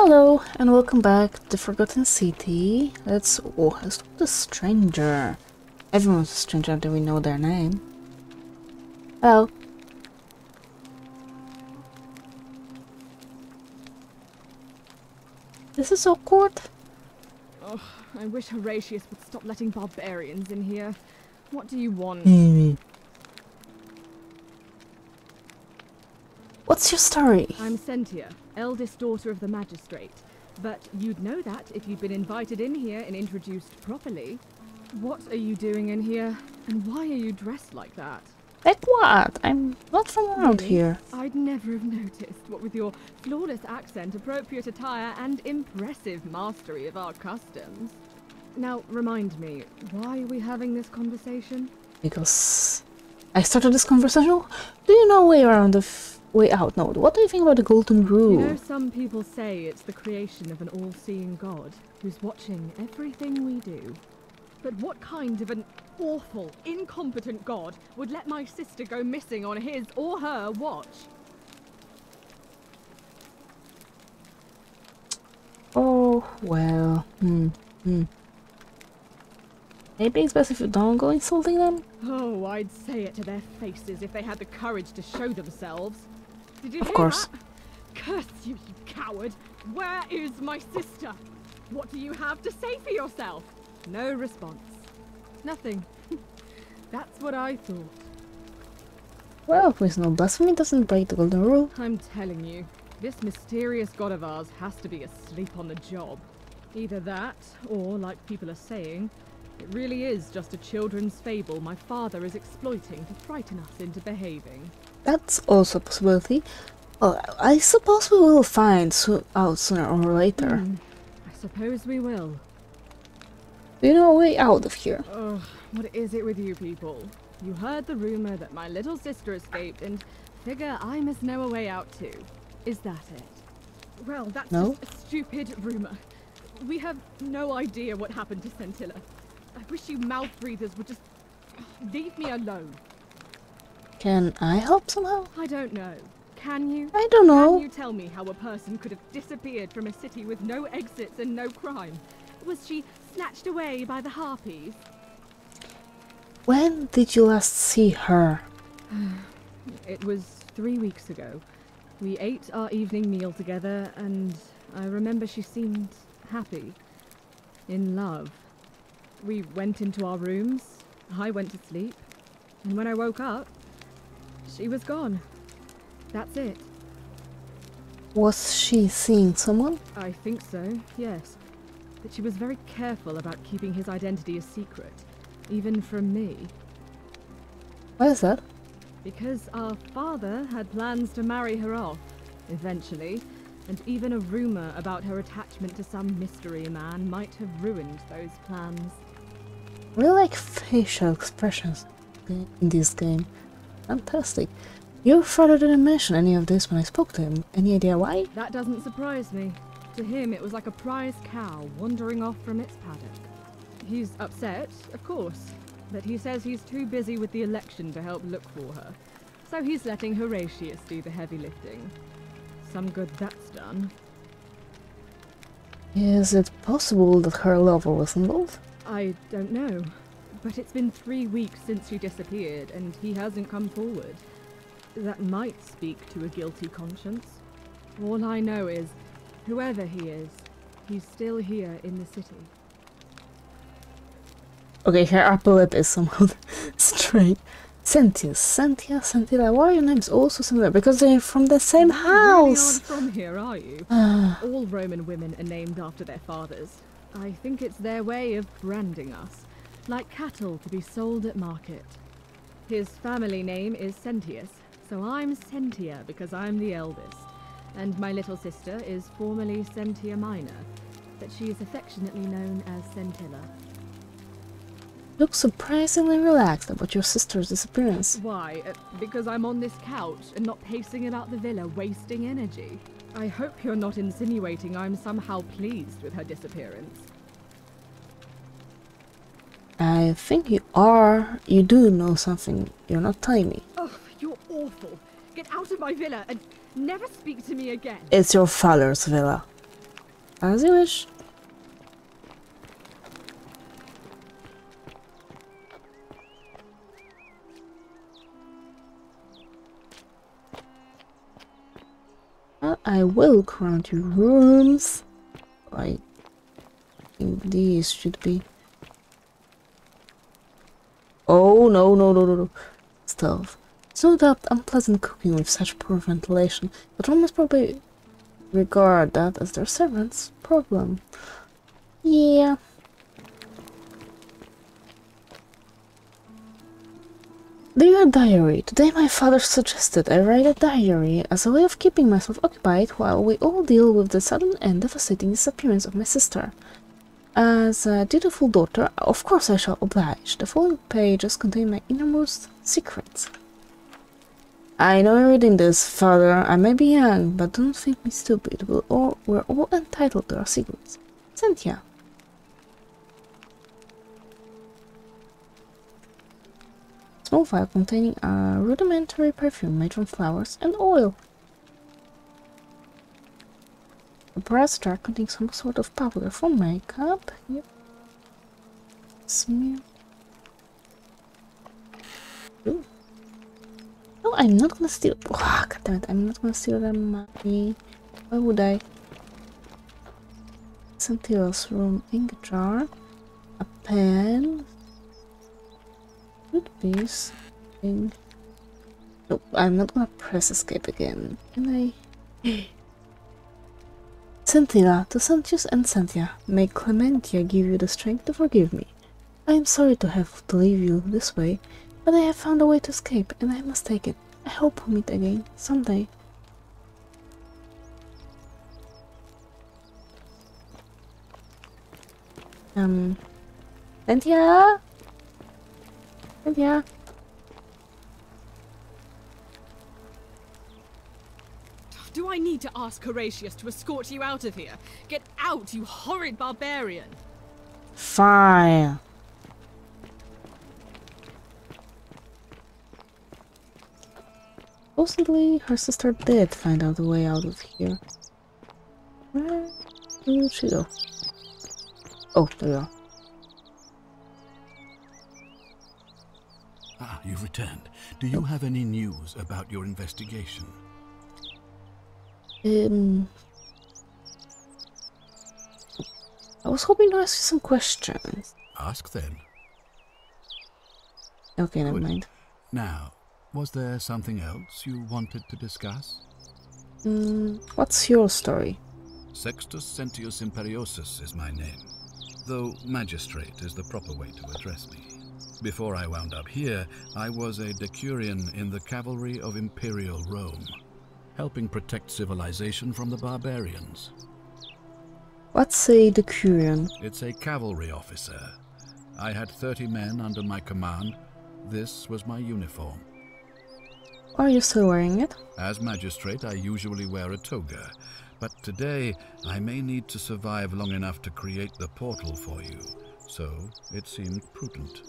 Hello and welcome back to Forgotten City. Let's oh let's talk to stranger. Everyone's a stranger until we know their name. Hello. This is awkward. Oh, I wish Horatius would stop letting barbarians in here. What do you want? What's your story? I'm Sentia, eldest daughter of the magistrate. But you'd know that if you'd been invited in here and introduced properly. What are you doing in here? And why are you dressed like that? Like what? I'm not from around Really? here. I'd never have noticed, what with your flawless accent, appropriate attire, and impressive mastery of our customs. Now, remind me, why are we having this conversation? Because I started this conversation. Do you know way around the way out? No. What do you think about the golden rule? You know, some people say it's the creation of an all-seeing God who's watching everything we do. But what kind of an awful, incompetent God would let my sister go missing on his or her watch? Oh well. Hmm. Hmm. Maybe it's best if you don't go insulting them. Oh, I'd say it to their faces if they had the courage to show themselves. Did you Of hear course. that? Curse you, you coward! Where is my sister? What do you have to say for yourself? No response. Nothing. That's what I thought. Well, with no blasphemy doesn't break the golden rule. I'm telling you, this mysterious god of ours has to be asleep on the job. Either that, or, like people are saying, it really is just a children's fable my father is exploiting to frighten us into behaving. That's also a possibility. Well, I suppose we will find so- out sooner or later. Hmm, I suppose we will. Do you know a way out of here? Ugh, what is it with you people? You heard the rumor that my little sister escaped and figure I must know a way out too. Is that it? Well, that's No. just a stupid rumor. We have no idea what happened to Sentilla. I wish you mouth breathers would just leave me alone. Can I help somehow? I don't know. Can you? I don't know. Can you tell me how a person could have disappeared from a city with no exits and no crime? Was she snatched away by the harpies? When did you last see her? It was three weeks ago. We ate our evening meal together, and I remember she seemed happy. In love. We went into our rooms, I went to sleep, and when I woke up, she was gone. That's it. Was she seeing someone? I think so, yes. But she was very careful about keeping his identity a secret, even from me. Why is that? Because our father had plans to marry her off, eventually, and even a rumor about her attachment to some mystery man might have ruined those plans. really like facial expressions in this game. Fantastic. Your father didn't mention any of this when I spoke to him. Any idea why? That doesn't surprise me. To him, it was like a prize cow wandering off from its paddock. He's upset, of course, but he says he's too busy with the election to help look for her. So he's letting Horatius do the heavy lifting. Some good that's done. Is it possible that her lover was involved? I don't know. But it's been three weeks since she disappeared, and he hasn't come forward. That might speak to a guilty conscience. All I know is, whoever he is, he's still here in the city. Okay, her upper lip is somehow straight. Sentia, Sentia, Sentilla. Why are your names also similar? Because they're from the same really house. aren't from here, are you? Ah, All Roman women are named after their fathers. I think it's their way of branding us, like cattle to be sold at market. His family name is Sentius, so I'm Sentia because I'm the eldest. And my little sister is formerly Sentia Minor, but she is affectionately known as Sentilla. look surprisingly relaxed about your sister's disappearance. Why? Uh, because I'm on this couch and not pacing about the villa, wasting energy. I hope you're not insinuating I'm somehow pleased with her disappearance. I think you are. You do know something. You're not telling me. Oh, you're awful. Get out of my villa and never speak to me again. It's your father's villa. As you wish. Well, I will look around your rooms. I think these should be. Oh no no no no no! Stealth. It's no doubt unpleasant cooking with such poor ventilation, but one must probably regard that as their servant's problem. Yeah. Dear diary, today my father suggested I write a diary as a way of keeping myself occupied while we all deal with the sudden and devastating disappearance of my sister. As a dutiful daughter, of course I shall oblige. The following pages contain my innermost secrets. I know you're reading this, father. I may be young, but don't think me stupid. We're all, we're all entitled to our secrets. Sentia. Small vial containing a rudimentary perfume made from flowers and oil. A brass jar containing some sort of powder for makeup. Yep. Smear. Ooh. No, I'm not gonna steal. Oh, God damn it! I'm not gonna steal that money. Why would I? Sentia's room ink jar, a pen, toothpaste, thing. Nope, I'm not gonna press escape again. Can I? Cynthia, to Sentius and Sentia, may Clementia give you the strength to forgive me. I am sorry to have to leave you this way, but I have found a way to escape, and I must take it. I hope we meet again, someday. Um... Sentia? Sentia? Need to ask Horatius to escort you out of here? Get out, you horrid barbarian! Fine. Supposedly, her sister did find out the way out of here. Where did she go? Oh, there you are. Ah, you've returned. Do you have any news about your investigation? Um, I was hoping to ask you some questions. Ask then. Okay, never Good. mind. Now, was there something else you wanted to discuss? Mm, what's your story? Sextus Sentius Imperiosus is my name, though magistrate is the proper way to address me. Before I wound up here, I was a decurion in the cavalry of Imperial Rome, helping protect civilization from the barbarians. What's a decurion? It's a cavalry officer. I had 30 men under my command. This was my uniform. Are you still wearing it? As magistrate, I usually wear a toga, but today I may need to survive long enough to create the portal for you, so it seemed prudent.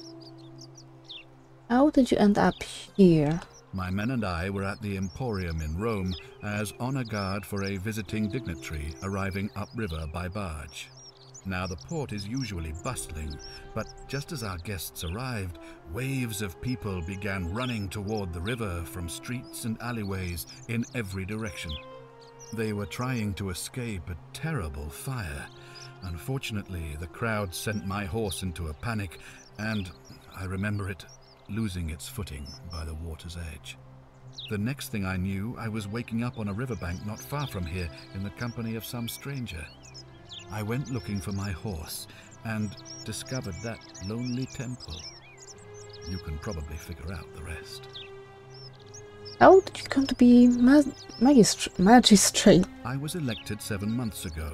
How did you end up here? My men and I were at the Emporium in Rome as honor guard for a visiting dignitary arriving upriver by barge. Now, the port is usually bustling, but just as our guests arrived, waves of people began running toward the river from streets and alleyways in every direction. They were trying to escape a terrible fire. Unfortunately, the crowd sent my horse into a panic, and I remember it losing its footing by the water's edge. The next thing I knew, I was waking up on a riverbank not far from here in the company of some stranger. I went looking for my horse and discovered that lonely temple. You can probably figure out the rest. How did you come to be ma magistr magistrate? I was elected seven months ago,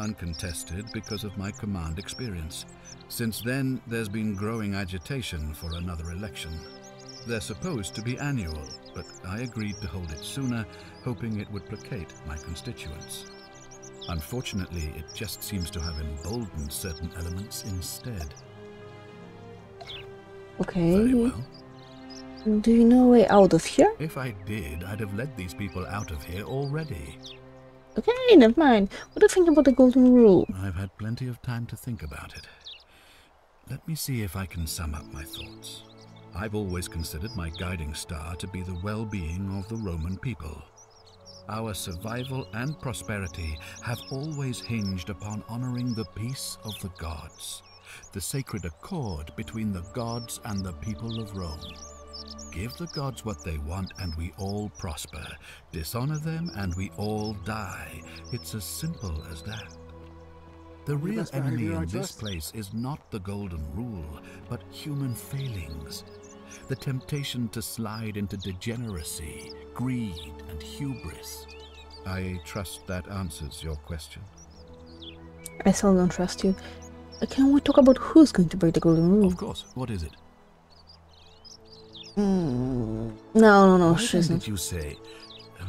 uncontested because of my command experience. Since then, there's been growing agitation for another election. They're supposed to be annual, but I agreed to hold it sooner, hoping it would placate my constituents. Unfortunately, it just seems to have emboldened certain elements instead. Okay. Very well. Do you know a way out of here? If I did, I'd have led these people out of here already. Okay, never mind. What do you think about the golden rule? I've had plenty of time to think about it. Let me see if I can sum up my thoughts. I've always considered my guiding star to be the well being of the Roman people. Our survival and prosperity have always hinged upon honoring the peace of the gods, the sacred accord between the gods and the people of Rome. Give the gods what they want and we all prosper. Dishonor them and we all die. It's as simple as that. The real enemy in this place is not the golden rule, but human failings. The temptation to slide into degeneracy, greed, and hubris. I trust that answers your question. I still don't trust you. Can we talk about who's going to break the golden rule? Of course. What is it? Mm, no, no, no, What she isn't. did you say? Oh,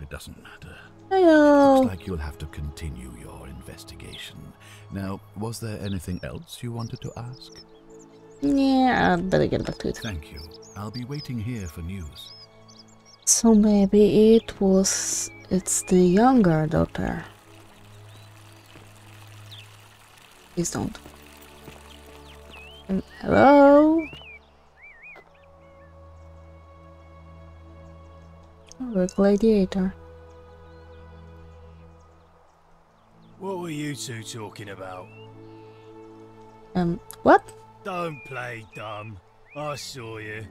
it doesn't matter. I Looks like you'll have to continue your investigation. Now, was there anything else you wanted to ask? Yeah, I'd better get back to it. Thank you. I'll be waiting here for news. So maybe it was. It's the younger daughter. Please don't. Um, hello? Oh, a gladiator. What were you two talking about? Um, what? Don't play dumb. I saw you.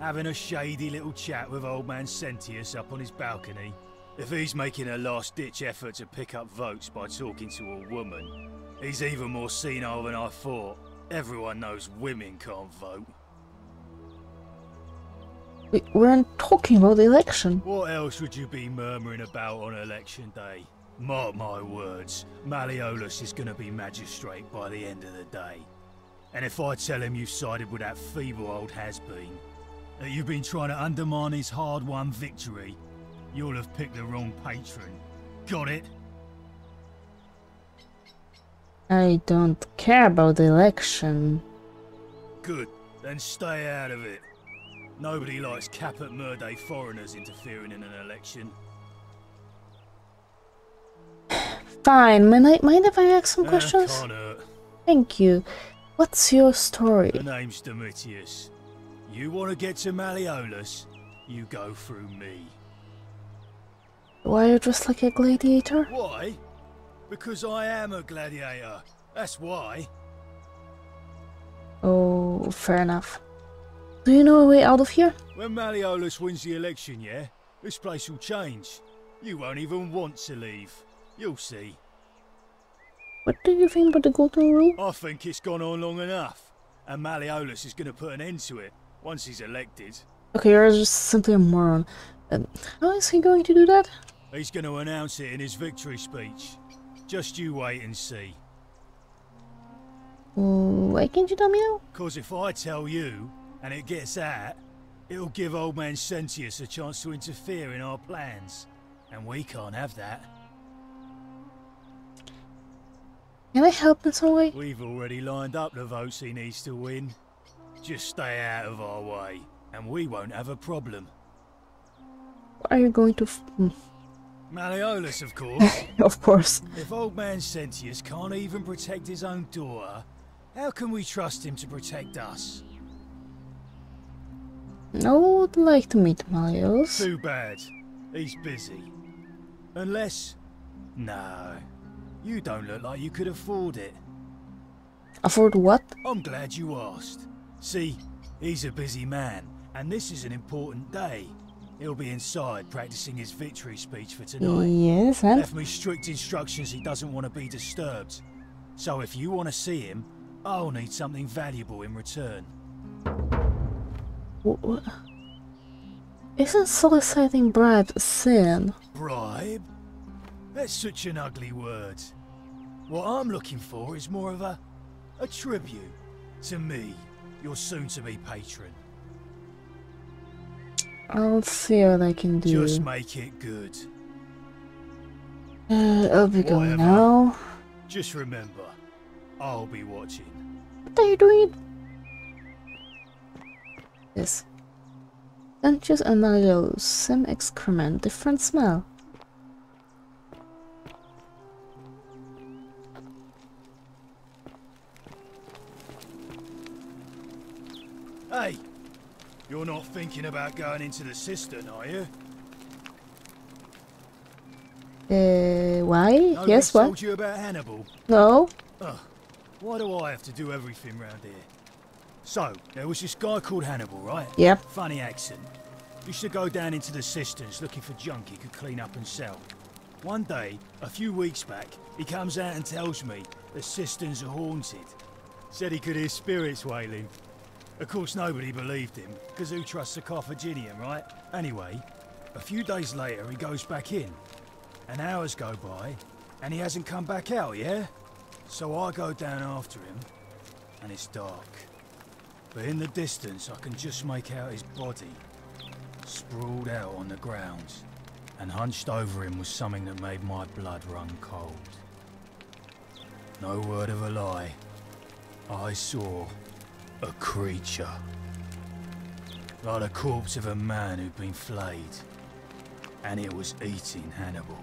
Having a shady little chat with old man Sentius up on his balcony. If he's making a last ditch effort to pick up votes by talking to a woman, he's even more senile than I thought. Everyone knows women can't vote. We weren't talking about the election. What else would you be murmuring about on election day? Mark my words, Malleolus is gonna be magistrate by the end of the day. And if I tell him you've sided with that feeble old has-been, that you've been trying to undermine his hard-won victory, you'll have picked the wrong patron. Got it? I don't care about the election. Good. Then stay out of it. Nobody likes Caput Merdae foreigners interfering in an election. Fine, mind, I, mind if I ask some Eh, questions? Thank you. What's your story? The name's Domitius. You want to get to Malleolus? You go through me. Why are you dressed like a gladiator? Why? Because I am a gladiator. That's why. Oh, fair enough. Do you know a way out of here? When Malleolus wins the election, yeah, this place will change. You won't even want to leave. You'll see. What do you think about the golden rule? I think it's gone on long enough, and Malleolus is going to put an end to it once he's elected. Okay, you're just simply a moron. Um, how is he going to do that? He's going to announce it in his victory speech. Just you wait and see. Why can't you tell me now? Because if I tell you, and it gets out, it'll give old man Sentius a chance to interfere in our plans. And we can't have that. Can I help in some way? We've already lined up the votes he needs to win. Just stay out of our way, and we won't have a problem. What are you going to? F- hmm, Malleolus, of course. of course. if old man Sentius can't even protect his own daughter, how can we trust him to protect us? I would like to meet Miles. Too bad. He's busy. Unless... No. You don't look like you could afford it. Afford what? I'm glad you asked. See, he's a busy man, and this is an important day. He'll be inside practicing his victory speech for tonight. Yes, and Left me strict instructions he doesn't want to be disturbed. So if you want to see him, I'll need something valuable in return. Isn't soliciting bribe a sin? Bribe? That's such an ugly word. What I'm looking for is more of a, a tribute to me, your soon-to-be patron. I'll see what I can do. Just make it good. Uh, I'll be going now. Just remember, I'll be watching. What are you doing? Don't just mallows, same excrement, different smell. Hey, you're not thinking about going into the cistern, are you? Uh, why? No yes, what? Told you about Hannibal? No. Uh, why do I have to do everything round here? So, there was this guy called Hannibal, right? Yep. Funny accent. Used to go down into the cisterns looking for junk he could clean up and sell. One day, a few weeks back, he comes out and tells me the cisterns are haunted. Said he could hear spirits wailing. Of course, nobody believed him, because who trusts a Carthaginian, right? Anyway, a few days later, he goes back in. And hours go by, and he hasn't come back out, yeah? So I go down after him, and it's dark. But in the distance, I can just make out his body, sprawled out on the ground. And hunched over him was something that made my blood run cold. No word of a lie. I saw a creature. Like the corpse of a man who'd been flayed. And it was eating Hannibal.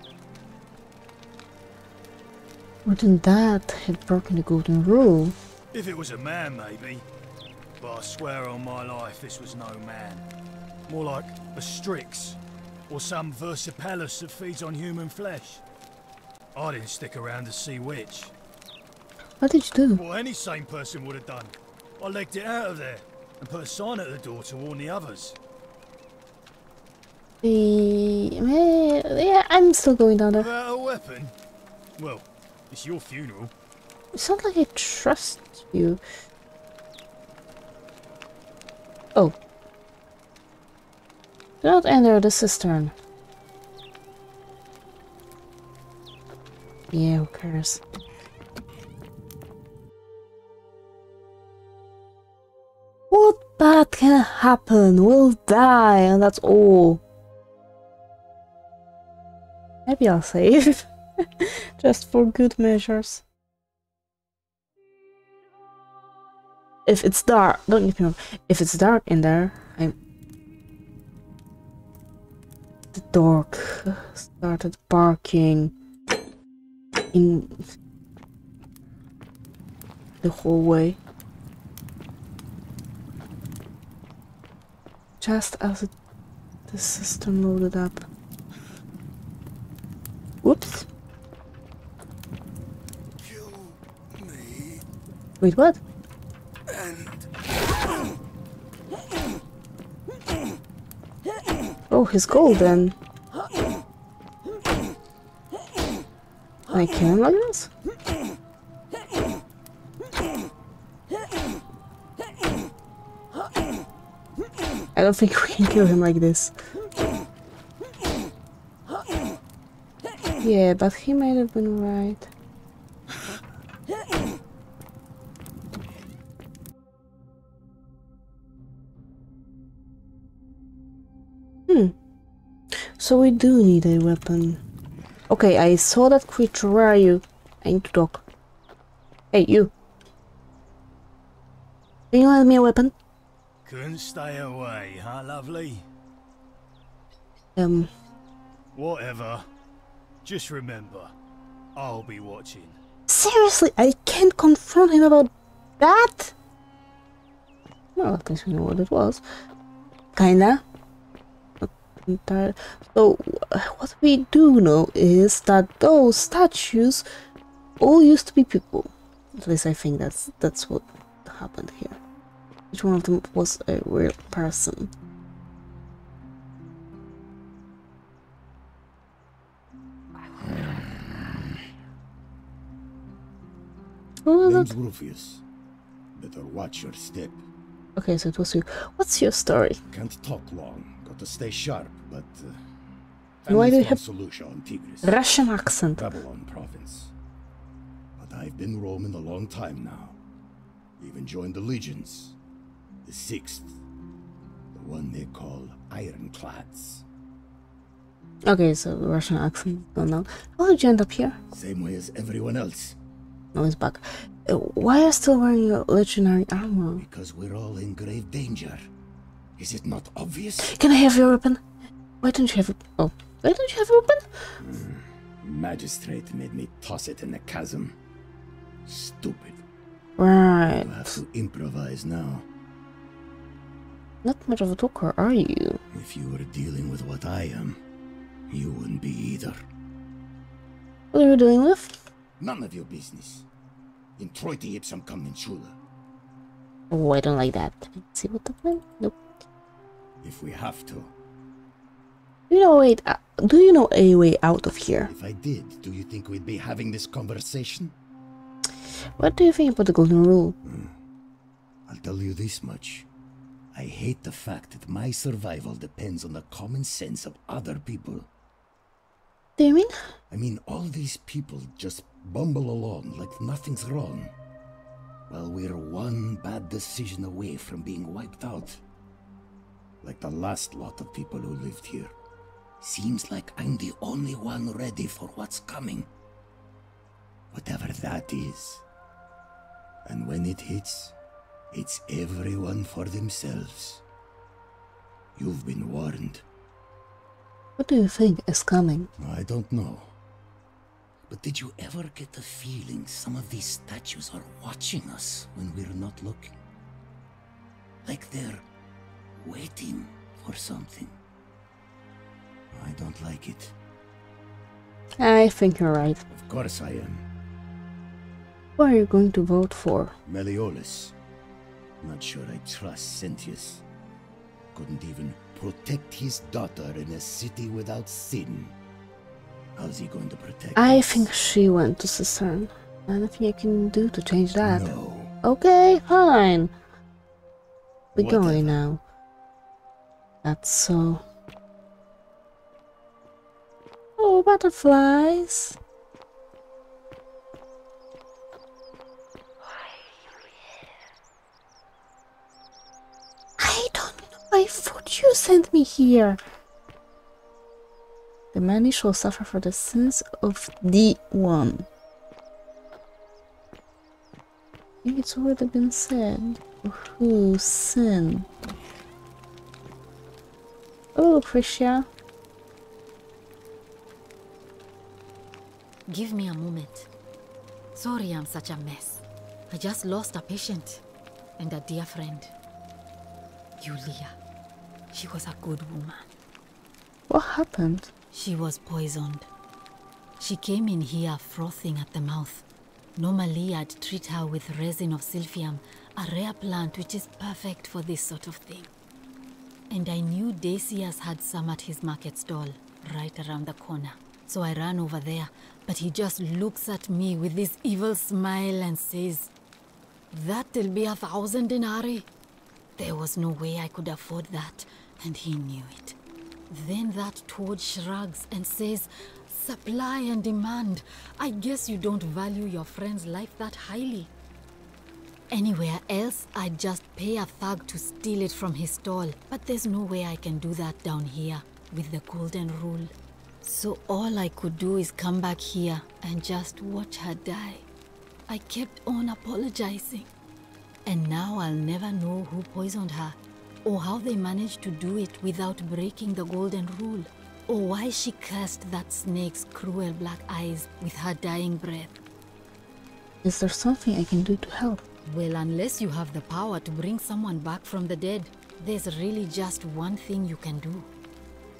Wouldn't that have broken the golden rule? If it was a man, maybe. But I swear on my life this was no man. More like a Strix. Or some Versipellis that feeds on human flesh. I didn't stick around to see which. What did you do? What any sane person would have done. I legged it out of there and put a sign at the door to warn the others. The... Yeah, I'm still going down there. Without a weapon? Well, it's your funeral. It's not like I trust you. Oh. Do not enter the cistern. Yeah, who cares? What bad can happen? We'll die, and that's all. Maybe I'll save. Just for good measures. If it's dark, don't get me wrong. If it's dark in there, I'm. The dog started barking in the hallway. Just as it, the system loaded up. Whoops. Wait, what? Oh, he's golden. I him like this? I don't think we can kill him like this. Yeah, but he might have been right. So we do need a weapon. Okay, I saw that creature. Where are you? I need to talk. Hey, you. Can you lend me a weapon? Couldn't stay away, huh, lovely? Um, Whatever. Just remember, I'll be watching. seriously, I can't confront him about that? Well, at least we know what it was. Kinda. Entire- So, what we do know is that those statues all used to be people. At least I think that's that's what happened here. Each one of them was a real person. Who was name's it? Rufius. Better watch your step. Okay, so it was you. What's your story? Can't talk long. Got to stay sharp, but. Uh, why do you have- from on Tigris, Russian accent. Babylon province. But I've been roaming a long time now. Even joined the legions. The sixth. The one they call Ironclads. Okay, so Russian accent. Don't know. How did you end up here? Same way as everyone else. No, he's back. Uh, why are you still wearing your legendary armor? Because we're all in grave danger. Is it not obvious? Can I have your weapon? Why don't you have a... Oh, why don't you have a weapon? Hmm, magistrate made me toss it in the chasm. Stupid. Right. We'll have to improvise now. not much of a talker, are you? If you were dealing with what I am, you wouldn't be either. What are you dealing with? None of your business. In ipsum commensula. Oh, I don't like that. See what that meant? Nope. If we have to. You know, wait. Uh, do you know a way out of here? If I did, do you think we'd be having this conversation? What do you think about the golden rule? I'll tell you this much. I hate the fact that my survival depends on the common sense of other people. Do you mean? I mean, all these people just bumble along like nothing's wrong. While we're one bad decision away from being wiped out. Like the last lot of people who lived here. Seems like I'm the only one ready for what's coming. Whatever that is. And when it hits, it's everyone for themselves. You've been warned. What do you think is coming? I don't know. But did you ever get the feeling some of these statues are watching us when we're not looking? Like they're waiting for something. I don't like it. I think you're right. Of course I am. Who are you going to vote for? Malleolus. Not sure I trust Sentius. Couldn't even protect his daughter in a city without sin. How's he going to protect I us? think she went to Cistern. Nothing I can do to change that. No. Okay, fine. We're Whatever. going now. That's so. Oh, butterflies. I don't know why food you sent me here. The many shall suffer for the sins of the one. I think it's already been said. Who sin? Oh, Prisha. Give me a moment. Sorry I'm such a mess. I just lost a patient and a dear friend. Julia. She was a good woman. What happened? She was poisoned. She came in here frothing at the mouth. Normally, I'd treat her with resin of silphium, a rare plant which is perfect for this sort of thing. And I knew Decius had some at his market stall, right around the corner. So I ran over there, but he just looks at me with this evil smile and says, That'll be a thousand denarii. There was no way I could afford that, and he knew it. Then that toad shrugs and says, Supply and demand. I guess you don't value your friend's life that highly. Anywhere else, I'd just pay a thug to steal it from his stall. But there's no way I can do that down here with the golden rule. So all I could do is come back here and just watch her die. I kept on apologizing. And now I'll never know who poisoned her, or how they managed to do it without breaking the golden rule, or why she cursed that snake's cruel black eyes with her dying breath. Is there something I can do to help? Well, unless you have the power to bring someone back from the dead, there's really just one thing you can do.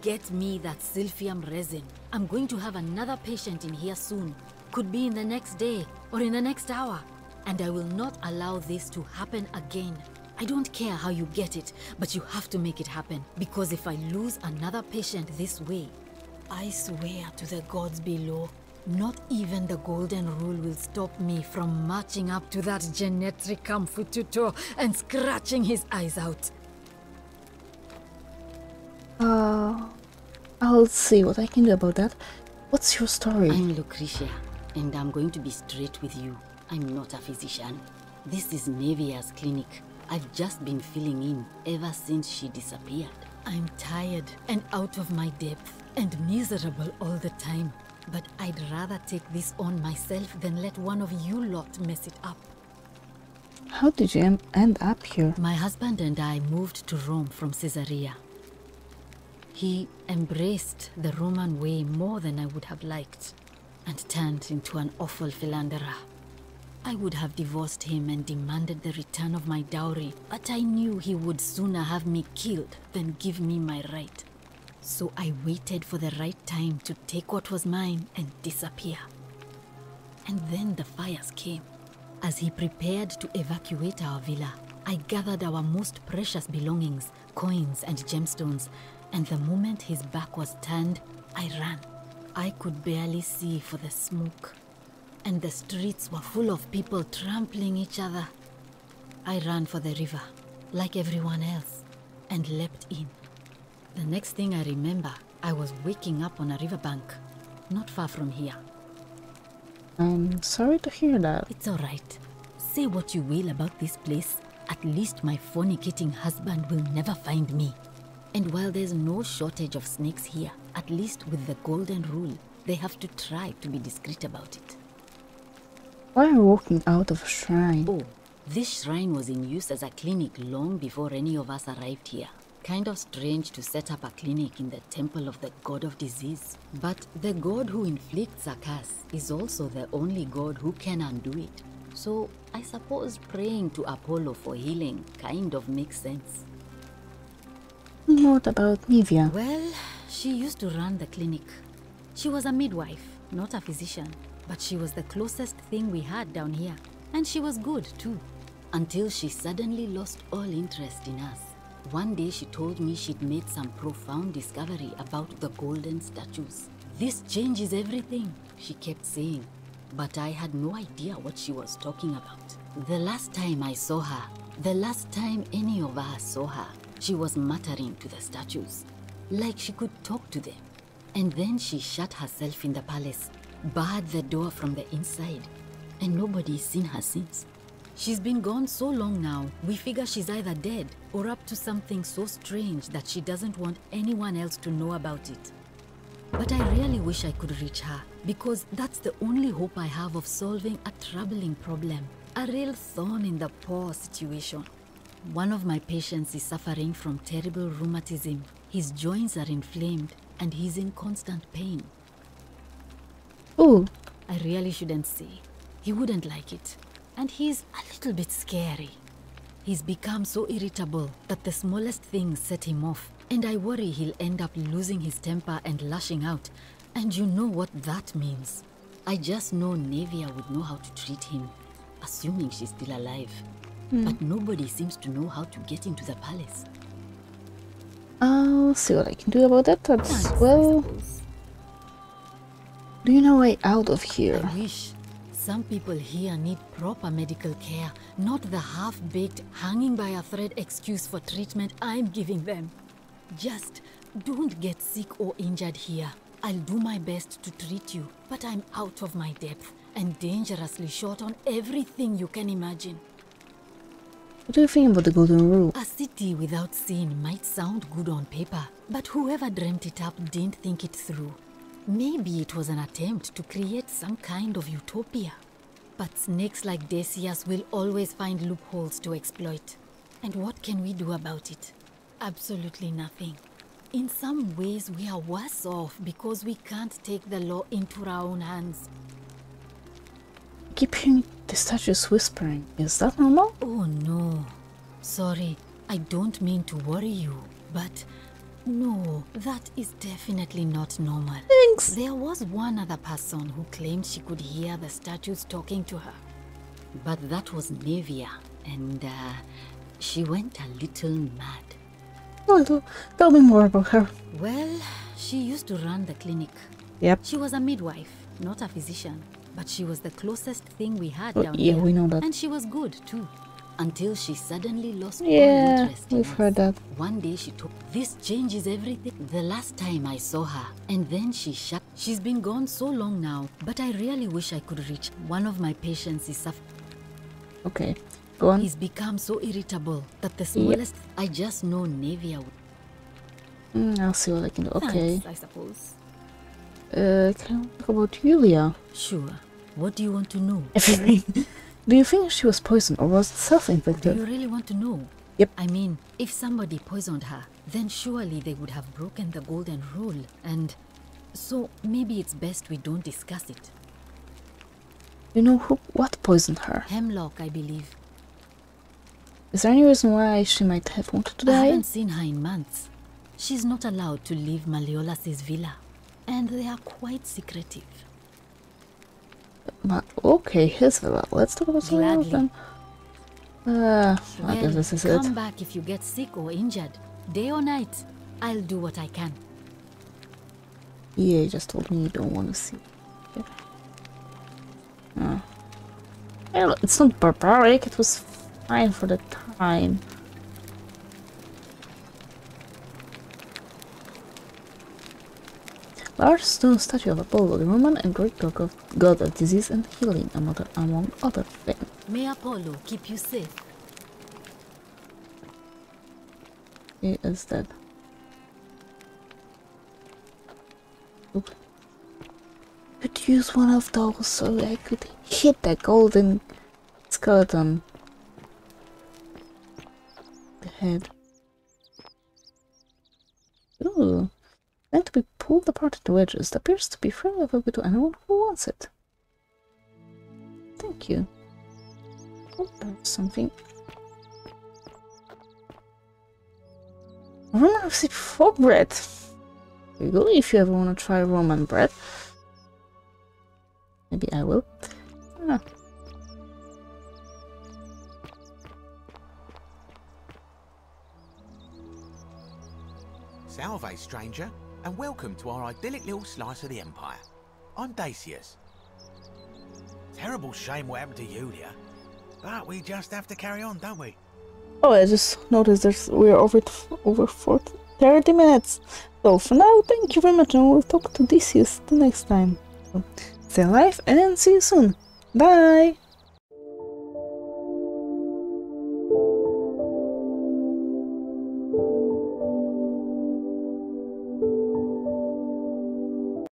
Get me that silphium resin. I'm going to have another patient in here soon. Could be in the next day or in the next hour. And I will not allow this to happen again. I don't care how you get it, but you have to make it happen. Because if I lose another patient this way, I swear to the gods below, not even the golden rule will stop me from marching up to that genetricum fututo and scratching his eyes out. Uh, I'll see what I can do about that. What's your story? I'm Lucretia, and I'm going to be straight with you. I'm not a physician. This is Nevia's clinic. I've just been filling in ever since she disappeared. I'm tired and out of my depth and miserable all the time. But I'd rather take this on myself than let one of you lot mess it up. How did you end up here? My husband and I moved to Rome from Caesarea. He embraced the Roman way more than I would have liked and turned into an awful philanderer. I would have divorced him and demanded the return of my dowry, but I knew he would sooner have me killed than give me my right. So I waited for the right time to take what was mine and disappear. And then the fires came. As he prepared to evacuate our villa, I gathered our most precious belongings, coins, and gemstones, and the moment his back was turned, I ran. I could barely see for the smoke, and the streets were full of people trampling each other. I ran for the river, like everyone else, and leapt in. The next thing I remember, I was waking up on a riverbank, not far from here. I'm sorry to hear that. It's all right. Say what you will about this place. At least my fornicating husband will never find me. And while there's no shortage of snakes here, at least with the golden rule, they have to try to be discreet about it. Why are you walking out of a shrine? Oh, this shrine was in use as a clinic long before any of us arrived here. Kind of strange to set up a clinic in the temple of the god of disease. But the god who inflicts a curse is also the only god who can undo it. So I suppose praying to Apollo for healing kind of makes sense. What about Nivea? Well, she used to run the clinic. She was a midwife, not a physician, but she was the closest thing we had down here. And she was good too, until she suddenly lost all interest in us. One day she told me she'd made some profound discovery about the golden statues. This changes everything, she kept saying. But I had no idea what she was talking about. The last time I saw her, the last time any of us saw her, she was muttering to the statues, like she could talk to them. And then she shut herself in the palace, barred the door from the inside, and nobody's seen her since. She's been gone so long now, we figure she's either dead or up to something so strange that she doesn't want anyone else to know about it. But I really wish I could reach her, because that's the only hope I have of solving a troubling problem, a real thorn in the paw situation. One of my patients is suffering from terrible rheumatism. His joints are inflamed and he's in constant pain. Oh, I really shouldn't say. He wouldn't like it. And he's a little bit scary. He's become so irritable that the smallest things set him off. And I worry he'll end up losing his temper and lashing out. And you know what that means. I just know Navia would know how to treat him, assuming she's still alive. Hmm. But nobody seems to know how to get into the palace. I'll see what I can do about that. That's, well, do you know a way out of here? I wish. Some people here need proper medical care, not the half baked, hanging by a thread excuse for treatment I'm giving them. Just don't get sick or injured here. I'll do my best to treat you, but I'm out of my depth and dangerously short on everything you can imagine. What do you think about the golden rule? A city without sin might sound good on paper, but whoever dreamt it up didn't think it through. Maybe it was an attempt to create some kind of utopia. But snakes like Decius will always find loopholes to exploit. And what can we do about it? Absolutely nothing. In some ways, we are worse off because we can't take the law into our own hands. I keep hearing the statues whispering. Is that normal? Oh no. Sorry, I don't mean to worry you, but no, that is definitely not normal. Thanks. There was one other person who claimed she could hear the statues talking to her. But that was Nevia, and uh, she went a little mad. Oh, tell me more about her. Well, she used to run the clinic. Yep. She was a midwife, not a physician, but she was the closest thing we had Oh, down yeah, here. we know that. And she was good too, until she suddenly lost all Yeah, interest in we've heard that. One day she took this changes everything. The last time I saw her, and then she shut. She's been gone so long now, but I really wish I could reach. One of my patients is suffering. Okay, go on. He's become so irritable that the smallest. I just know Nevia would. Mm, I'll see what I can do. Okay. Thanks, I suppose. Uh, can we talk about Julia? Sure. What do you want to know? Everything. Do you think she was poisoned or was Do self-inflicted? you really want to know? Yep. I mean, if somebody poisoned her, then surely they would have broken the golden rule, and so maybe it's best we don't discuss it. You know who what poisoned her? Hemlock, I believe. Is there any reason why she might have wanted to die? I haven't seen her in months. She's not allowed to leave Malleolus' villa, and they are quite secretive. Ma- okay, his villa. Let's talk about some of Gladly. them. Uh, I well, guess this is it. come back if you get sick or injured. Day or night, I'll do what I can. Yeah, you just told me you don't want to see. Okay. Oh. Well, it's not barbaric, it was fine for the time. Large stone statue of Apollo, the Roman and Greek god of, god of disease and healing, among, among other things. May Apollo keep you safe. He is dead. Oops. Could use one of those so I could hit that golden skeleton. The head. Ooh. Meant to be pulled apart into wedges. It appears to be freely available to anyone who wants it. Thank you. Oh, there's something. Roman recipe for bread. There you go, if you ever want to try Roman bread. Maybe I will. Ah. Salve, stranger, and welcome to our idyllic little slice of the Empire. I'm Dacius. Terrible shame what happened to Yulia, but we just have to carry on, don't we? Oh, I just noticed there's we're over over 40, 30 minutes. So for now, thank you very much, and we'll talk to Decius the next time. Stay alive and see you soon. Bye.